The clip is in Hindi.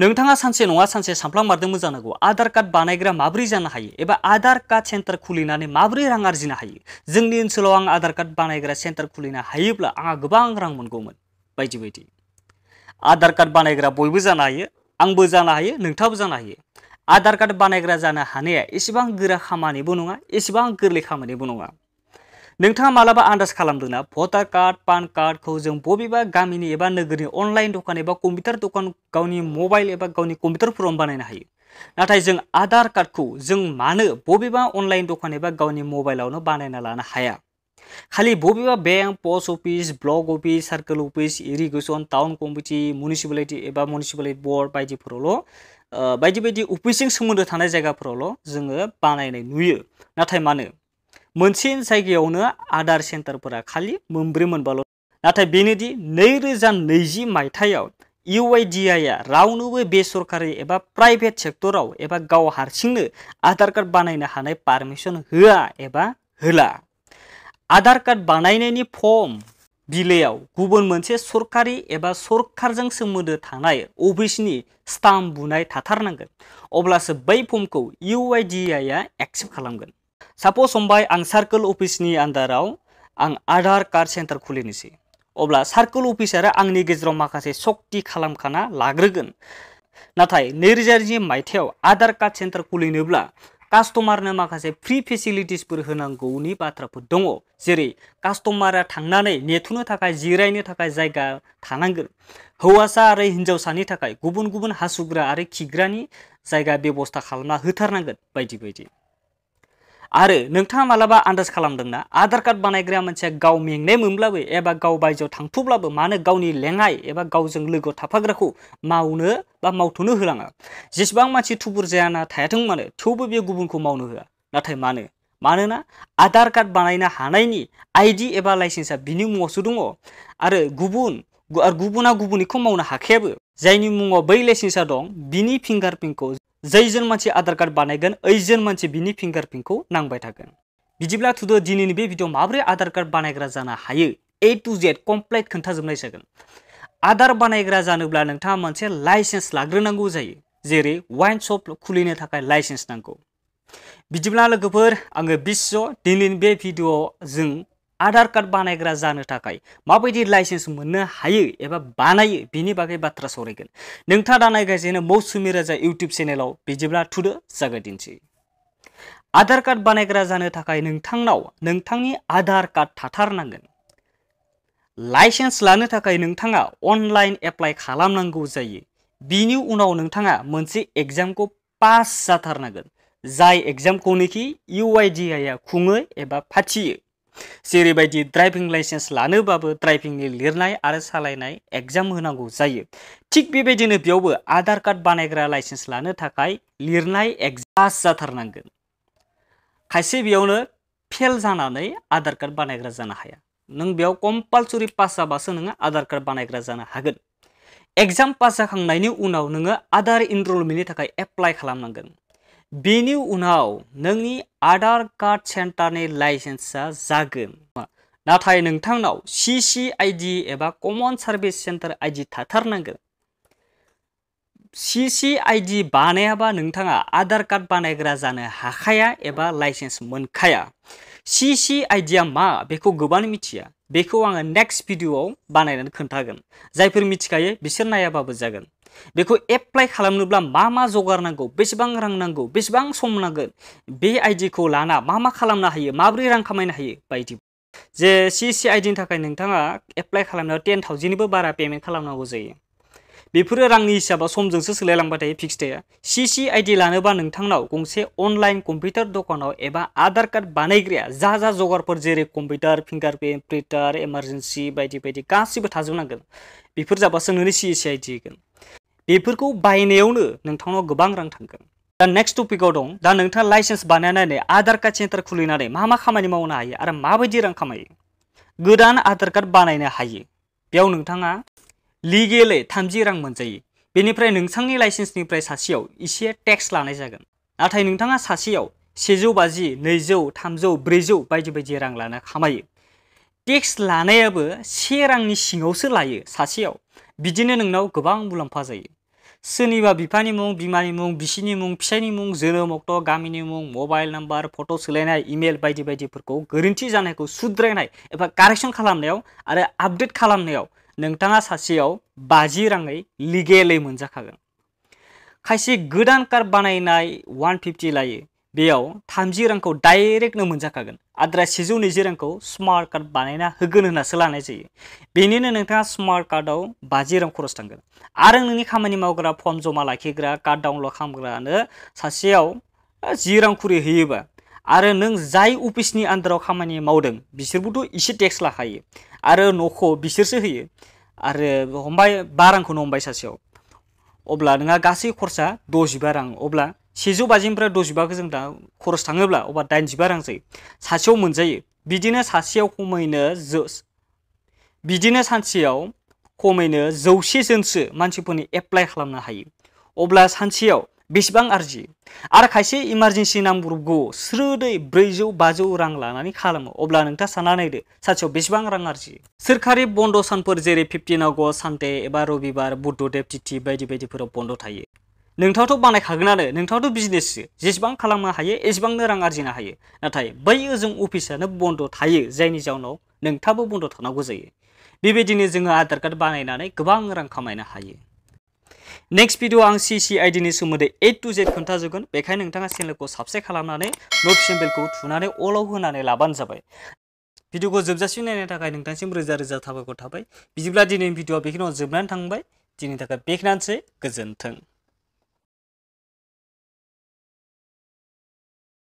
नोंथाङा सानसे नङा सानसे सानफ्लांमारदोंबो जानांगौ आधार कार्ड बानायग्रा माबोरै जानो हायो? एबा आधार कार्ड सेन्टार खुलिनानै माबोरै रां आरजिनो हायो? जोंनि ओनसोलाव आं आधार कार्ड बानायग्रा सेन्टार खुलिनो हायोब्ला आंहा गोबां रां मोनगौमोन। बायदि बायदि। आधार कार्ड बानायग्रा बयबो जानो हायो, आंबो जानो हायो, नोंथाङाबो जानो हायो। आधार कार्ड बानायग्रा जानो हानाया एसेबां गोरा खामानिबो नङा, एसेबां गोरलै खामानिबो नङा। नोंथाङा मालाबा आन्दाज खालामदोंना? भटार कार्ड, पान कार्डखौ जों बबेबा गामिनि एबा नोगोरनि अनलाइन दखान एबा कम्पिउटार दखान गावनि मबाइल एबा गावनि कम्पिउटारफोरावनो बानायनो हायो। नाथाय जों आधार कार्डखौ जों मानो बबेबा अनलाइन दखान एबा गावनि मबाइलावनो बानायना लानो हाया? खालि बबेबा bank, post office block office, circle office, irrigation, town committee municipality एबा मिउनिसिपालिटि बर्ड बायदिफोरावल' बायदि बायदि अफिसजों सोमोन्दो थानाय जायगाफोरावल' जोङो बानायनाय नुयो। नाथाय मानो? मोनसे जायगायावनो आधार सेन्टारफोरा खालि मोनब्रै मोनबाल' नाथाय बेनोदि नैरोजा नैजि मायथाइयाव इउ आइ डि आइआ रावनोबो बेसरकारि एबा प्राइभेट सेक्टराव एबा गाव हारसिंनो आधार कार्ड बानायनो हानाय पारमिसन होआ एबा होला। आधार कार्ड बानायनायनि फर्म बिलाइयाव गुबुन मोनसे सरकारि एबा सरकारजों सोमोन्दो थानाय अफिसनि स्टाम्प बुनाय थाथारनांगोन। अब्लासो बै फर्मखौ इउ आइ डि आइआ एक्सेप्ट खालामगोन। सापस हमबाय आं सार्कोल अफिसनि आन्दाराव आं आधार कार्ड सेन्टार खुलिनोसै अब्ला सार्कोल अफिसारा आंनि गेजेराव माखासे सक्ति खालामखाना लाग्रोगोन नाथाय नैरोजा जि मायथाइयाव आधार कार्ड सेन्टार खुलिनोब्ला कास्टमारनो माखासे फ्रि फेसिलिटिसफोर होनांगौनि बाथ्राफोर दङ जेरै कास्टमारा थांनानै नेथ'नो थाखाय जिरायनो थाखाय जायगा थानांगोन हौवासा आरो हिन्जावसानि थाखाय गुबुन गुबुन हासुग्रा आरो खिग्रानि जायगा बेबस्था खालामना होथारनांगोन बायदि बायदि आरो, नोंथाङा मालाबा आन्दाज खालामदोंना? आधार कार्ड बानायग्राया मानसिया गाव मेंनाय मोनब्लाबो एबा गाव बायजोआव थांथ'ब्लाबो मानो गावनि लेङाइ एबा गावजों लोगोआव थाफाग्राखौ मावनो बा मावथ'नो होलाङा? जेसेबां मानसि थुबुर जायाना थायाथों मानो, थेवबो बे गुबुनखौ मावनो होआ। नाथाय मानो? मानोना आधार कार्ड बानायनो हानायनि आइडि एबा लाइसेन्सआ बिनि मुङावसो दङ। आरो गुबुन गुबुना गुबुननिखौ मावनो हाखायाबो। जायनि मुङाव बै लाइसेन्सआ दं, बिनि फिंगारप्रिन्टखौ जैजोन मानसि आधार कार्ड बानायगोन ओइजोन मानसि बिनि फिंगारप्रिन्टखौ नांबाय थागोन। बिदिब्ला थुदो दिनैनि बे भिडिअ आधार कार्ड बानायग्रा जानो हायो ए टु जेड कमप्लिट खोन्थाजोबनाय जागोन। आधार बानायग्रा जानोब्ला नोंथाङा मोनसे लाइसेन्स लाग्रोनांगौ जायो, जेरै वाइन शप खुलिनो थाखाय लाइसेन्स नांगौ। बिदिब्ला लोगोफोर, आङो बिश्व दिनैनि बे भिडिअआव जों आधार कार्ड बानायग्रा जानो थाखाय माबायदि लाइसेन्स मोननो हायो एबा बानायो बिनि बागै बाथ्रा सावरायगोन। नोंथाङा दा नायगासिनो मौसुमि राजा इउटुब चेनेलाव। बिदिब्ला थुदो जागायदिनसै आधार कार्ड बानायग्रा जानो आधार कार्ड थाथारनांगोन। लाइसेन्स लानो थाखाय नोंथाङा अनलाइन एप्लाइ खालामनांगौ जायो। बिनि उनाव नोंथाङा मोनसे एग्जामखौ पास जाथारनांगोन, जाय एग्जामखौनोखि इउ आइ डि आइआ खुङो एबा फाथियो। जेरैबायदि ड्राइभिं लाइसेन्स लानोबाबो ड्राइभिंनि लिरनाय आरो सालायनाय एग्ज़ाम होनांगौ जायो। थिग बेबायदिनो बेयावबो आधार कार्ड बानायग्रा लाइसेन्स लानो थाखाय लिरनाय एग्ज़ाम जाथारनांगोन। खायसे बेयावनो फेल जानानै आधार कार्ड बानायग्रा जानो हाया। नों बेयाव कम्पालसरि पास जाबासो नोङो आधार कार्ड बानायग्रा जानो हागोन। एग्ज़ाम पास जाखांनायनि उनाव नोङो आधार इनरलमेन्टनि थाखाय एप्लाइ खालामनांगोन। बेनि उनाव नोंनि आधार कार्ड सेन्टारनि लाइसेन्सआ जागोन। नाथाय नोंथांनाव सि सि आइडि एबा कमन सार्भिस सेन्टार आइडि थाथारनांगोन। सि सि आइडि बानायाबा नोंथाङा आधार कार्ड बानायग्रा जानो हाखाया एबा लाइसेन्स मोनखाया। सि सि आइडिया मा बेखौ गोबां मिथिया। बेखौ आङो नेक्स्ट भिडिअआव बानायनानै खोन्थागोन। जायफोर मिथिखायो बिसोर नायाबाबो जागोन। बेखौ एप्लाइ खालामनोब्ला मा मा जगार नांगौ, बेसेबां रां नांगौ, बेसेबां सम नांगोन, बे आइडिखौ लाना मा मा खालामनो हायो, माबोरै रां खामायनो हायो बायदि। जे सि सि आइडिनि थाखाय नोंथाङा एप्लाइ खालामनायाव टेन थावजेन्डनिबो बारा पेमेन्ट खालामनांगौ जायो। बेफोरो रांनि हिसाबा समजोंसो सोलायलांबाय थायो फिक्स थाया सि सि आइडि लानोबा नोंथांनाव गंसे अनलाइन कम्पिउटार दखानाव एबा आधार कार्ड बानायग्राया जा जा जगारफोर जेरै कम्पिउटार, फिंगारप्रिन्ट, प्रिन्टार, इमारजेन्सि बायदि बायदि गासिबो थाजोबनांगोन। बेफोर जाबासो नोंनि सि सि आइडि होगोन। बेफोरखौ बायनायावनो नोंथांनाव गोबां रां थांगोन। दा नेक्स्ट टपिकआव दं। दा नोंथाङा लाइसेन्स बानायनानै आधार कार्ड सेन्टार खुलिनानै मा मा खामानि मावनो हायो आरो माबायदि रां खामायो? गोदान आधार कार्ड बानायनो हायो। बेयाव नोंथाङा लिगेलै थामजि रां मोनजायो। बेनिफ्राय नोंथांनि लाइसेन्सनिफ्राय सासेयाव एसे टेक्स लानाय जागोन। नाथाय नोंथाङा सासेयाव सेजौ बाजि, नैजौ, थामजौ, ब्रैजौ बायदि बायदि रां लाना खामायो। टेक्स लानायाबो से रांनि सिङावसो लायो सासेयाव। बिदिनो नोंनाव गोबां मुलाम्फा जायो। सोरनिबा बिफानि मुं बिमानि मुं बिसिनि मुं फिसायनि मुं जोनोम अक्ट' गामिनि मुं मबाइल नाम्बार फट' सोलायनाय इमेल बायदि बायदिफोरखौ गोरोन्थि जानायखौ सुद्रायनाय एबा कारेक्सन खालामनायाव आरो आपडेट खालामनायाव नोंथाङा सासेयाव बाजि राङै लिगेलै मोनजाखागोन खायसे गोदान कार्ड बानायनाय वान फिफ्टि लायो बेयाव थामजि रांखौ डाइरेक्टनो मोनजाखागोन। आद्रा सेजौ नैजि रांखौ स्मार्ट कार्ड बानायना होगोन होननासो लानाय जायो। बेनिनो नोंथाङा स्मार्ट कार्डआव बाजि रां खरस थांगोन। आरो नोंनि खामानि मावग्रा फर्म जमा लाखिग्रा कार्ड डाउनलड खालामग्रानो सासेयाव जि रां खुरि होयोबा। आरो नों जाय अफिसनि आन्दाराव खामानि मावदों बिसोरबोथ' एसे टेक्स लाखायो। आरो न'खौ बिसोरसो होयो। आरो हमबाय बा रांखौनो हमबाय सासेयाव। अब्ला नोंहा गासै खरसा द'जिबा रां। अब्ला सेजौ बाजिनिफ्राय द'जिबाखौ जों दा खरस थाङोब्ला अब्ला दाइनजिबा रां जायो सासेयाव मोनजायो। बिदिनो सासेयाव खमैनो बिदिनो सानसेयाव खमैनो जौसे जनसो मानसिफोरनि एप्लाइ खालामनो हायो। अब्ला सानसेयाव बेसेबां आरजियो आरो खायसे इमारजेन्सि नांब्रबगौ स्रोदै ब्रैजौ बाजौ रां लानानै खालामो। अब्ला नोंथाङा सानना नायदो सानसेयाव बेसेबां रां आरजियो सोरखारि बंद सानफोर जेरै फिफ्टिन आगस्ट सानडे एबा रबिबार बुद्धदेब तिथि बायदि बायदिफोराव बंद थायो। नोंथाङाथ' बानायखागोनानो नोंथाङाथ' बिजनेससो जेसेबां खालामनो हायो एसेबांनो रां आरजिनो हायो। नाथाय बै ओजों अफिसानो बंद थायो, जायनि जाउनाव नोंथाङाबो बंद थानांगौ जायो। बेबायदिनो जोङो आधार कार्ड बानायनानै गोबां रां खामायनो हायो। नेक्स्ट भिडिअ आं सि सि आइडिनि सोमोन्दै ए टु जेड खोन्थाजोबगोन। बेखायनो नोंथाङा चेनेलखौ साबस्क्राइब खालामनानै नटिफिकेसन बेलखौ थुनानै अलाव होनानै लाबानो जाबाय। भिडिअखौ जोबजासिम नायनो थाखाय नोंथांसिम रोजा रोजा साबायखर थाबाय। बिदिब्ला दिनैनि भिडिअआ बेखिनियाव जोबनानै थांबाय। दिनैनि थाखाय बेखिनियानोसै। गोजोन्थों।